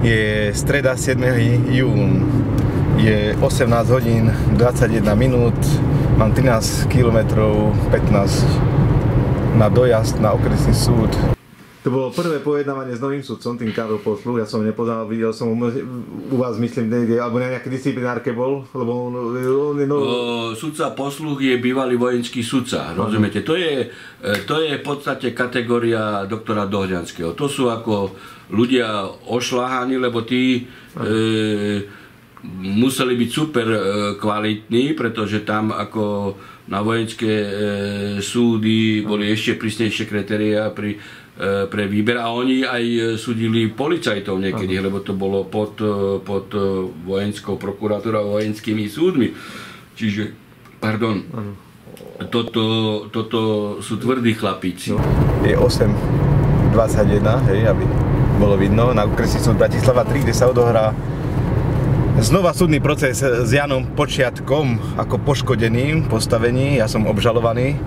Je streda 7. jún. Je 18 hodín 21 minút. Mám 13 km 15 na dojazd na okresný súd. To bolo prvé pojednávanie s novým sudcom, tým Karol Poslu. Ja som ho nepoznal, videl som ho u vás, myslím, niekde, alebo na nejaké disciplinárke bol, lebo on, on je no... O, sudca posluch je bývalý vojenský sudca, rozumiete? To je, e, to je v podstate kategória doktora Dohďanského. To sú ako ľudia ošľahaní, lebo tí e, museli byť super e, kvalitní, pretože tam ako na vojenské e, súdy boli ešte prísnejšie kritéria pri E, pre výber a oni aj súdili policajtov niekedy, ano. lebo to bolo pod, e, pod e, vojenskou prokuratúrou a vojenskými súdmi. Čiže, pardon, ano. toto, toto sú tvrdí chlapíci. No. Je 8.21, hej, aby bolo vidno, na okresí súd Bratislava 3, kde sa odohrá Znova súdny proces s Janom Počiatkom ako poškodeným postavení. Ja som obžalovaný.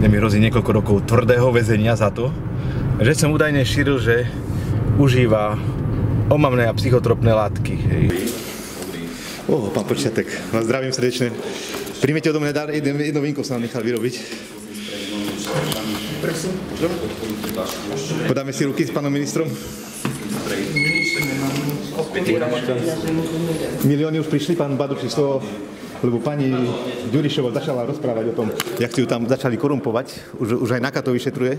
Mne mi hrozí niekoľko rokov tvrdého väzenia za to že som údajne šíril, že užíva omamné a psychotropné látky. Hej. Oh, pán Počiatek, vás zdravím srdečne. Príjmete odo mňa dar, jedno, jedno vínko som vám nechal vyrobiť. Podáme si ruky s pánom ministrom. Milióny už prišli, pán z toho, lebo pani Ďurišova začala rozprávať o tom, jak si ju tam začali korumpovať, už, už aj Naka to vyšetruje.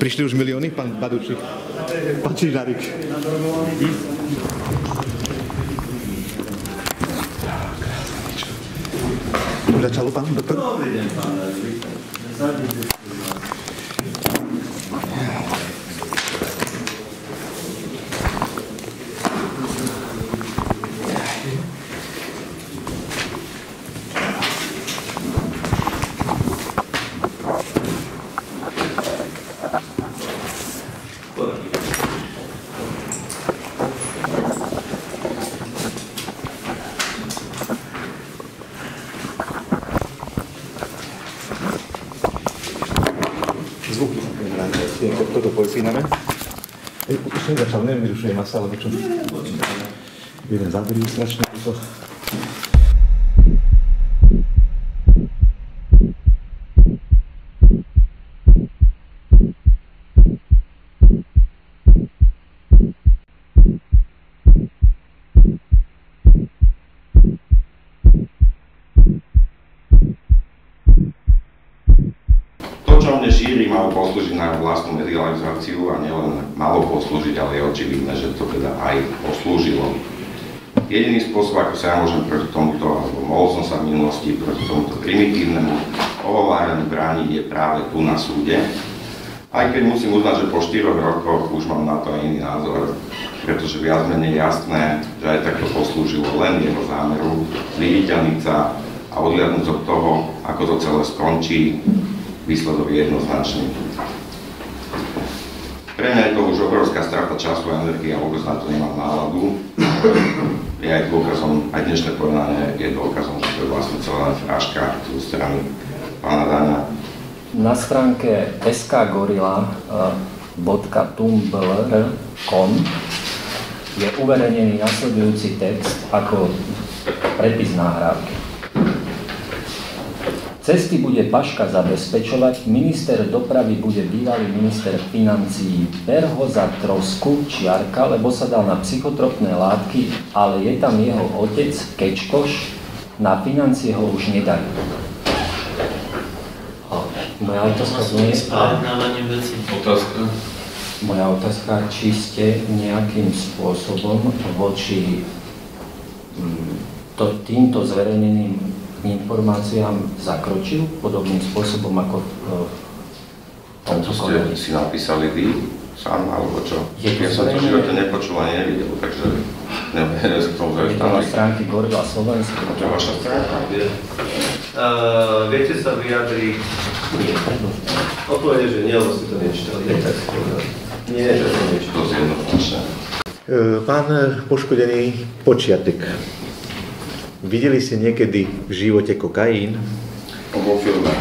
Prišli už milióny, pán Baduči? Pán Čižarik. Už začalo, pán doktor? Dobrý deň, pán toto poesíname. Už nezačal, neviem, vyrušuje masa, alebo čo. Jeden záber strašne to. čo mne šíri, malo poslúžiť na vlastnú medializáciu a nielen malo poslúžiť, ale je očividné, že to teda aj poslúžilo. Jediný spôsob, ako sa ja môžem proti tomuto, alebo mohol som sa v minulosti proti tomuto primitívnemu ohováraniu brániť, je práve tu na súde. Aj keď musím uznať, že po 4 rokoch už mám na to iný názor, pretože viac menej jasné, že aj takto poslúžilo len jeho zámeru zviditeľniť a odliadnúť od toho, ako to celé skončí, výsledok je jednoznačný. Pre mňa je to už obrovská strata času a energie a vôbec na to nemám náladu. Je aj dôkazom, aj dnešné pojednanie je dôkazom, že to je vlastne celá fráška zo strany pána Dana. Na stránke skgorila.tumblr.com je uverejnený nasledujúci text ako prepis nahrávky. Cesty bude Paška zabezpečovať, minister dopravy bude bývalý minister financií. Ber ho za trosku, čiarka, lebo sa dal na psychotropné látky, ale je tam jeho otec, Kečkoš, na financie ho už nedajú. Moja otázka znie... Otázka? Moja otázka, či ste nejakým spôsobom voči mm, to, týmto zverejneným informáciám zakročil podobným spôsobom ako v tomto čo ste si napísali vy sám, alebo čo? Je ja som to živote nepočul ani nevidel, takže neviem k tomu Je to na stránky Gorila Slovenska. To je vaša stránka? Uh, viete sa vyjadriť? Nie. Odpovede, že nie, lebo ste to nečítali. Nie, že to nečítali. To zjednoznačné. Pán poškodený počiatek. Videli ste niekedy v živote kokain? Vo filme.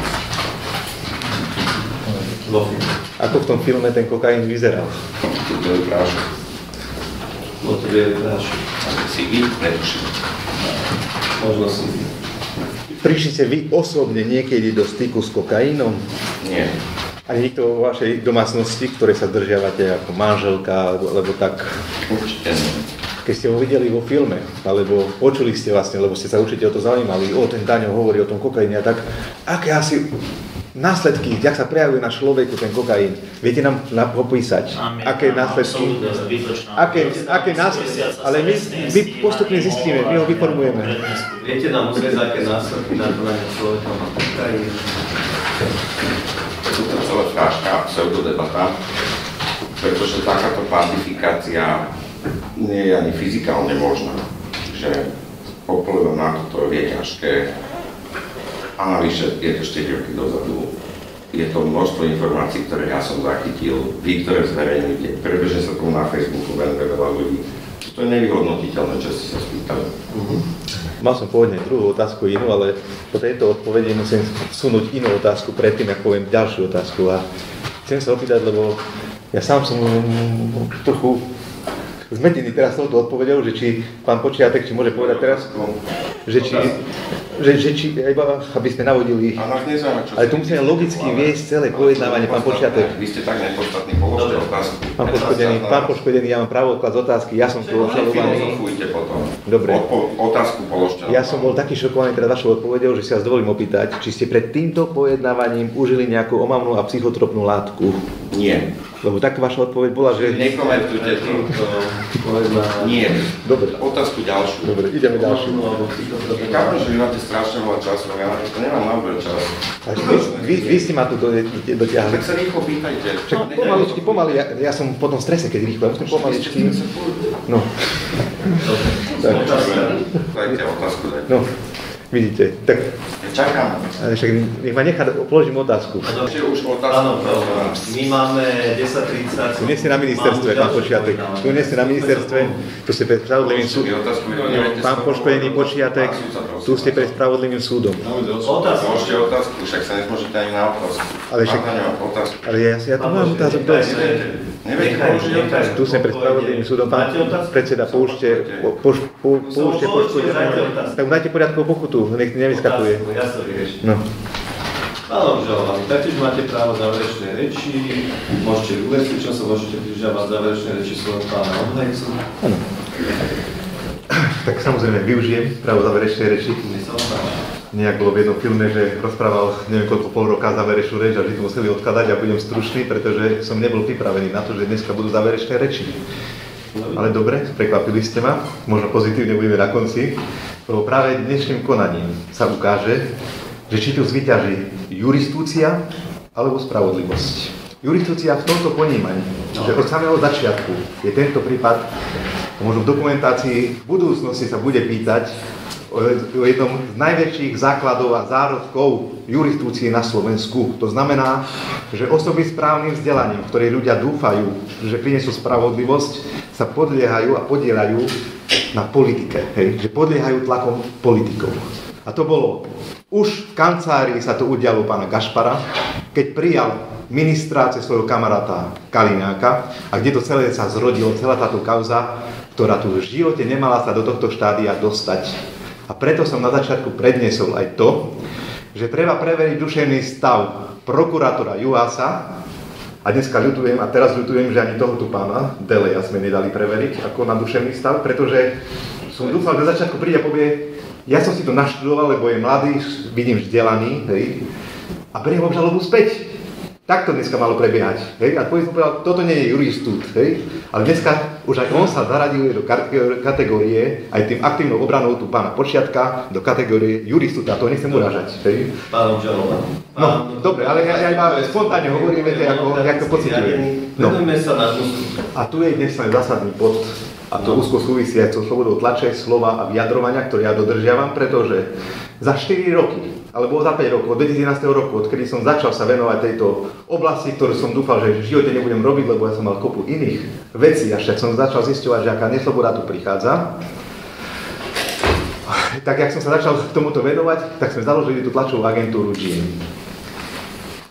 Vo filme. Ako v tom filme ten kokain vyzeral? To je prášok. Motor je krášny. Ale si vy. Možno si. Prišli ste vy osobne niekedy do styku s kokaínom? Nie. Ani nikto vo vašej domácnosti, ktoré sa držiavate ako manželka, alebo, alebo tak, Určite nie. Keď ste ho videli vo filme, alebo počuli ste vlastne, lebo ste sa určite o to zaujímali, o ten Daňo hovorí o tom kokaíne a tak, aké asi následky, jak sa prejavuje na človeku ten kokain, viete nám na- popísať, aké následky, aké, aké následky, ale my, my postupne zistíme, my ho vyformujeme. Viete nám uzrieť, aké následky na konanie človeka má kokain? Je to celé fráška, pseudodebata, pretože takáto kvantifikácia nie je ani fyzikálne možná. Že vplyvom na to je ťažké a navyše je to 4 roky dozadu. Je to množstvo informácií, ktoré ja som zachytil, vy, ktoré zverejníte, prebežne sa tomu na Facebooku venuje veľa ľudí. To je nevyhodnotiteľné, čo ste sa spýtali. Mal som pôvodne druhú otázku inú, ale po tejto odpovedi musím vsunúť inú otázku predtým, ako poviem ďalšiu otázku. A chcem sa opýtať, lebo ja sám som trochu zmetený teraz touto odpovedou, že či pán Počiatek, či môže povedať teraz, že či, že, že či iba, aby sme navodili, ale tu musíme logicky viesť celé pojednávanie, pán Počiatek. Vy ste tak nepodstatní, položte otázku. Pán Poškodený, pán Poškodený, ja mám právo klásť otázky, ja som tu potom. Dobre. Otázku položte. Ja som bol taký šokovaný teda vašou odpovedou, že si vás dovolím opýtať, či ste pred týmto pojednávaním užili nejakú omamnú a psychotropnú látku. Nie. Lebo tak vaša odpoveď bola, že... Nekomentujte to. Pojednávaním. Nie. Dobre, Otázku ďalšiu. dobre, ideme ďalšiu. Alebo psychotropné Ja Chápem, že vy máte strašne veľa času, ja na to nemám na veľa čas. A vy, vy, vy ste ma tu do- dotiahli. Tak sa rýchlo pýtajte. Však pomaličky, pomaly, ja, ja som potom strese, keď rýchlo, ja musím pomaličky. No, tak, Dajte otázku, dajte. no, vidíte, tak Ja čakám. však nech ma nechá, položím otázku. Ešte už otázku. Áno, my máme 10.30. Tu nie ste na ministerstve, pán Počiatek. Tu nie ste na ministerstve, tu ste pred spravodlivým súdom. otázku, neviete Pán. Poškodený Počiatek, tu ste pred spravodlivým súdom. Otázka. Položte otázku, však sa nezmôžete ani na otázku. Ale však- otázku. Ale ja, ja tu mám otázok dosť. Neviete položiť otázku. Tu sme pred spravodlivým súdom, pán predseda, poušte, po, po, po, poušte Položte, dajte poškodeného. otázku. Tak dajte poriadkovú pokutu, nech nevyskakuje. Otázku, Ja sa vyrieším. No, Áno, obžalovaný. Taktiež máte právo záverečnej reči, môžete uvesiť, čo sa môžete pridržavať záverečnej reči svojho pána obhajcu. áno. Tak samozrejme využijem právo záverečnej reči. My sa páči. Nejak bolo v jednom filme, že rozprával neviem koľko pol roka záverečnú reč a vždy to museli odkladať a budem stručný, pretože som nebol pripravený na to, že dneska budú záverečné reči. Ale dobre, prekvapili ste ma, možno pozitívne budeme na konci, lebo práve dnešným konaním sa ukáže, že či tu zvyťaží juristúcia alebo spravodlivosť. Juristúcia v tomto ponímaní, že od samého začiatku je tento prípad, možno v dokumentácii v budúcnosti sa bude pýtať o jednom z najväčších základov a zárodkov juristúcie na Slovensku. To znamená, že osoby s právnym vzdelaním, ktoré ľudia dúfajú, že prinesú spravodlivosť, sa podliehajú a podielajú na politike, hej? že podliehajú tlakom politikov. A to bolo už v kancelárii sa to udialo pána Gašpara, keď prijal ministra cez svojho kamaráta Kaliňáka a kde to celé sa zrodilo, celá táto kauza, ktorá tu v živote nemala sa do tohto štádia dostať. A preto som na začiatku predniesol aj to, že treba preveriť duševný stav prokurátora Juhasa a dneska ľutujem, a teraz ľutujem, že ani tohoto pána Deleja sme nedali preveriť ako na duševný stav, pretože som dúfal, že na začiatku príde a povie, ja som si to naštudoval, lebo je mladý, vidím vzdelaný, hej, a beriem obžalobu späť. Takto dneska malo prebiehať. Hej? A poviem povedal, toto nie je juristút. Hej? Ale dneska už aj on sa zaradil do kategórie, aj tým aktívnou obranou tu pána Počiatka, do kategórie juristúta. To nechcem uražať. Hej? Pán obžalovaný. No, dobre, ale ja, ja iba spontánne hovorím, viete, ako, ako pocitujem. No. Sa na. A tu je dnes ten zásadný bod, a to úzko súvisí aj so slobodou tlače, slova a vyjadrovania, ktoré ja dodržiavam, pretože za 4 roky, alebo za 5 rokov, od 2011 roku, odkedy som začal sa venovať tejto oblasti, ktorú som dúfal, že v živote nebudem robiť, lebo ja som mal kopu iných vecí, až tak som začal zisťovať, že aká nesloboda tu prichádza. Tak jak som sa začal tomuto venovať, tak sme založili tú tlačovú agentúru GIN.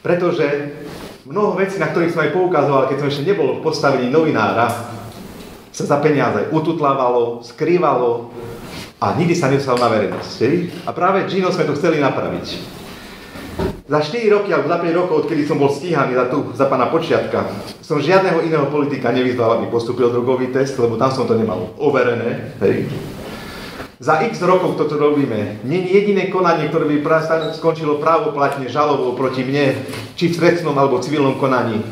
Pretože mnoho vecí, na ktorých som aj poukazoval, keď som ešte nebol v postavení novinára, sa za peniaze ututlávalo, skrývalo a nikdy sa nedostal na verejnosť. A práve Gino sme to chceli napraviť. Za 4 roky alebo za 5 rokov, odkedy som bol stíhaný za, tu, za pána Počiatka, som žiadneho iného politika nevyzval, aby postupil drogový test, lebo tam som to nemal overené. Hej. Za x rokov toto robíme. Je jediné konanie, ktoré by skončilo právoplatne žalobou proti mne, či v trestnom alebo civilnom konaní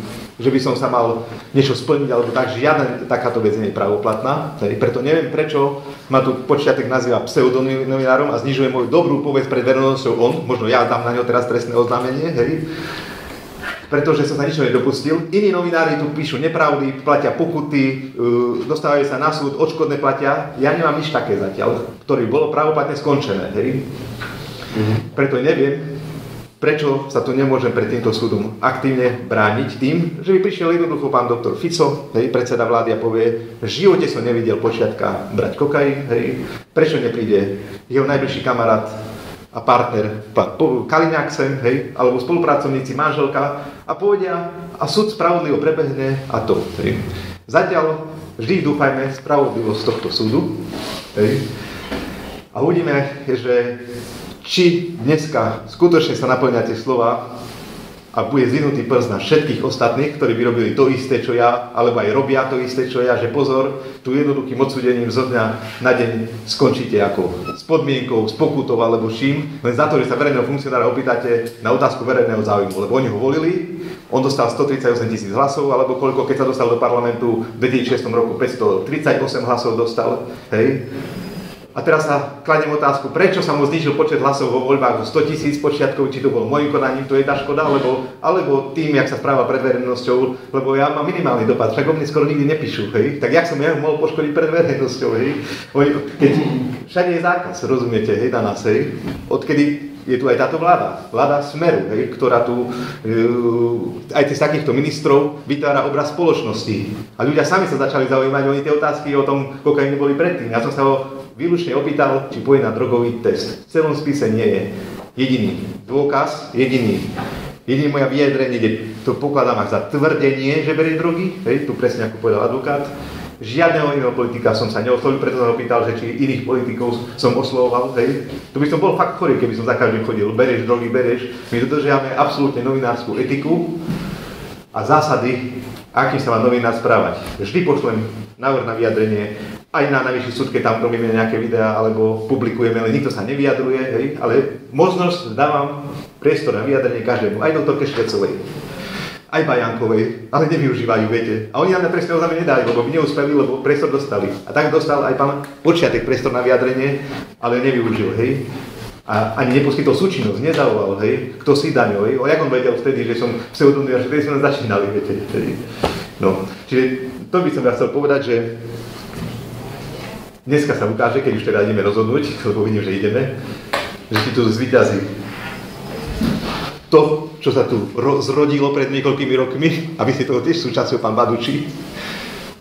že by som sa mal niečo splniť, alebo tak, žiadna takáto vec nie je pravoplatná. Preto neviem, prečo ma tu počiatek nazýva pseudonovinárom a znižuje moju dobrú povesť pred verejnosťou on, možno ja dám na ňo teraz trestné oznámenie, hej, pretože som sa ničo nedopustil. Iní novinári tu píšu nepravdy, platia pokuty, e, dostávajú sa na súd, odškodné platia. Ja nemám nič také zatiaľ, ktoré bolo pravoplatne skončené. Hej. Mm-hmm. Preto neviem, prečo sa tu nemôžem pred týmto súdom aktívne brániť tým, že by prišiel jednoducho pán doktor Fico, hej, predseda vlády a povie, v živote som nevidel počiatka brať kokain, hej, prečo nepríde jeho najbližší kamarát a partner, pán Kaliňák sem, hej, alebo spolupracovníci, manželka a povedia a súd spravodlivo prebehne a to. Hej. Zatiaľ vždy dúfajme spravodlivosť tohto súdu hej, a uvidíme, že či dneska skutočne sa naplňa tie slova a bude zvinutý prst na všetkých ostatných, ktorí by robili to isté, čo ja, alebo aj robia to isté, čo ja, že pozor, tu jednoduchým odsudením zo dňa na deň skončíte ako s podmienkou, s pokutou alebo čím, len za to, že sa verejného funkcionára opýtate na otázku verejného záujmu, lebo oni ho volili, on dostal 138 tisíc hlasov, alebo koľko, keď sa dostal do parlamentu v 2006 roku 538 hlasov dostal, hej, a teraz sa kladiem otázku, prečo sa mu znižil počet hlasov vo voľbách zo 100 tisíc počiatkov, či to bolo môjim konaním, to je tá škoda, alebo, alebo tým, jak sa správa pred verejnosťou, lebo ja mám minimálny dopad, však o mne skoro nikdy nepíšu, hej? Tak jak som ja mohol poškodiť pred verejnosťou, hej? Keď všade je zákaz, rozumiete, hej, na nás, hej? Odkedy je tu aj táto vláda, vláda Smeru, hej, ktorá tu e, aj z takýchto ministrov vytvára obraz spoločnosti. A ľudia sami sa začali zaujímať, oni tie otázky o tom kokaine boli predtým. Ja som sa ho výlučne opýtal, či pôjde na drogový test. V celom spise nie je jediný dôkaz, jediný, jediný moja vyjadrenie, kde to pokladám až za tvrdenie, že berie drogy, hej, tu presne ako povedal advokát. Žiadneho iného politika som sa neoslovil, preto som ho pýtal, že či iných politikov som oslovoval, hej. Tu by som bol fakt chorý, keby som za každým chodil, bereš drogy, bereš. My dodržiavame absolútne novinárskú etiku a zásady, akým sa má novinár správať. Vždy pošlem návrh na vyjadrenie, aj na najvyšší súd, keď tam robíme nejaké videá alebo publikujeme, ale nikto sa nevyjadruje, hej, ale možnosť dávam priestor na vyjadrenie každému, aj doktorke Švecovej, aj Bajankovej, ale nevyužívajú, viete. A oni nám na trestné oznámenie nedali, lebo by neúspeli, lebo priestor dostali. A tak dostal aj pán Počiatek priestor na vyjadrenie, ale nevyužil, hej. A ani neposkytol súčinnosť, nezavolal, hej, kto si daňo, hej. O jak on vedel vtedy, že som pseudonym, že vtedy sme začínali, viete. Hej. No, čiže to by som ja chcel povedať, že Dneska sa ukáže, keď už teda ideme rozhodnúť, lebo vidím, že ideme, že ti tu zvyťazí to, čo sa tu zrodilo pred niekoľkými rokmi, a vy toho tiež súčasťou, pán Baduči,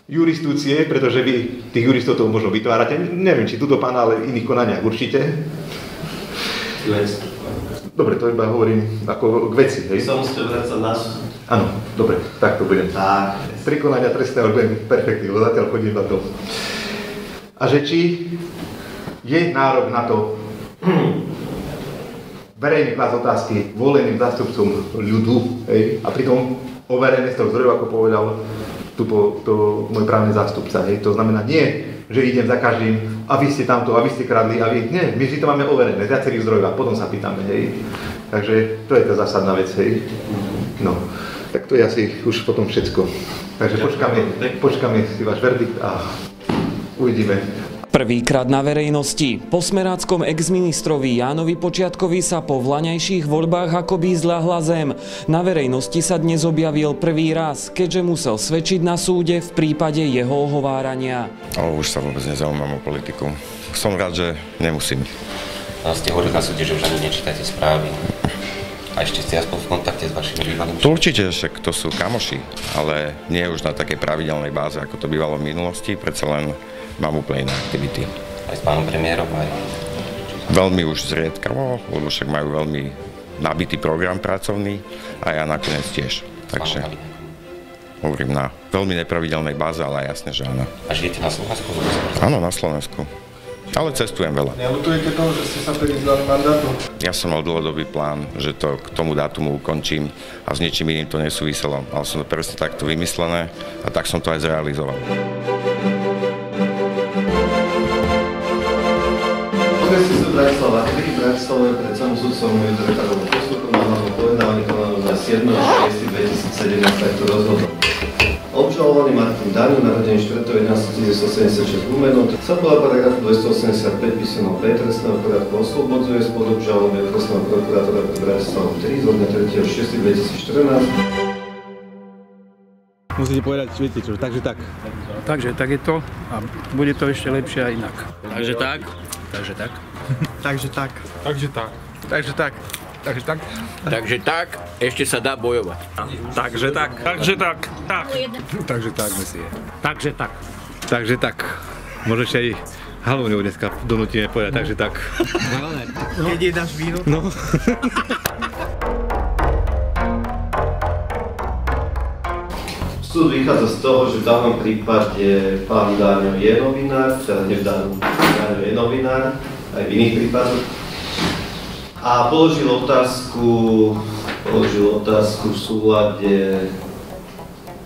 juristúcie, pretože vy tých juristov to možno vytvárate, neviem, či túto pána, ale iných konaniach určite. Dobre, to iba hovorím ako k veci, hej? Sa musíte vrácať na Áno, dobre, tak to budem. Tak. Pri konania trestného budem perfektný, lebo zatiaľ chodím na to a že či je nárok na to verejne klásť otázky voleným zástupcom ľudu hej, a pritom overené z toho zdrojov, ako povedal tu po, to môj právny zástupca. Hej. To znamená nie, že idem za každým a vy ste tamto, a vy ste kradli a vy... Nie, my si to máme overené z viacerých zdrojov a potom sa pýtame. Hej. Takže to je tá zásadná vec. Hej. No, tak to je asi už potom všetko. Takže počkáme, počkáme si váš verdikt a Uvidíme. Prvýkrát na verejnosti. Po smeráckom exministrovi Jánovi Počiatkovi sa po vlaňajších voľbách akoby zľahla zem. Na verejnosti sa dnes objavil prvý raz, keďže musel svedčiť na súde v prípade jeho ohovárania. O, už sa vôbec nezaujímam o politiku. Som rád, že nemusím. A ste hovorili na súde, že už ani nečítate správy. A ešte ste aspoň v kontakte s vašimi bývalými? To určite, však to sú kamoši, ale nie už na takej pravidelnej báze, ako to bývalo v minulosti. Predsa len mám úplne iné aktivity. Aj s pánom premiérom aj? Veľmi už zriedkavo, lebo však majú veľmi nabitý program pracovný a ja nakoniec tiež. Takže... hovorím na veľmi nepravidelnej báze, ale jasne, že áno. A žijete na Slovensku? Áno, na Slovensku. Ale cestujem veľa. Nelutujete toho, že ste sa privzdali mandátu? Ja som mal dlhodobý plán, že to k tomu dátumu ukončím a s ničím iným to nesúviselo. Mal som to presne takto vymyslené a tak som to aj zrealizoval. Okresný súd Bratislava 3 v Bratislave pred samým súdcom Jozef Karolom postupom na hlavnom pojednávaní konanom na 7.6.2017 takto rozhodol. Obžalovaný Martin Daňo, narodený 4.11.1976 v Humenu, sa podľa paragrafu 285 písmenom P trestného poriadku oslobodzuje spod obžaloby okresného prokurátora pre Bratislavu 3 zo dňa 3.6.2014 Musíte povedať, viete čo, takže tak. Takže tak je to a bude to ešte lepšie aj inak. Takže tak. Takže tak. Takže tak. Takže tak. Takže tak. Takže tak. Takže tak, ešte sa dá bojovať. Takže tak. Takže tak. Tak. Takže tak, mesie. Takže tak. Takže tak. Ešte aj Halovňu dneska donútime povedať, takže tak. Keď je dáš víno. No. Súd vychádza z toho, že v danom prípade pán Dáňo je novinár, teda nie v danom Dáňo novinár, aj v iných prípadoch. A položil otázku, položil otázku v súlade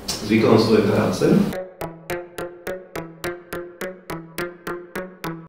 s výkonom svojej práce.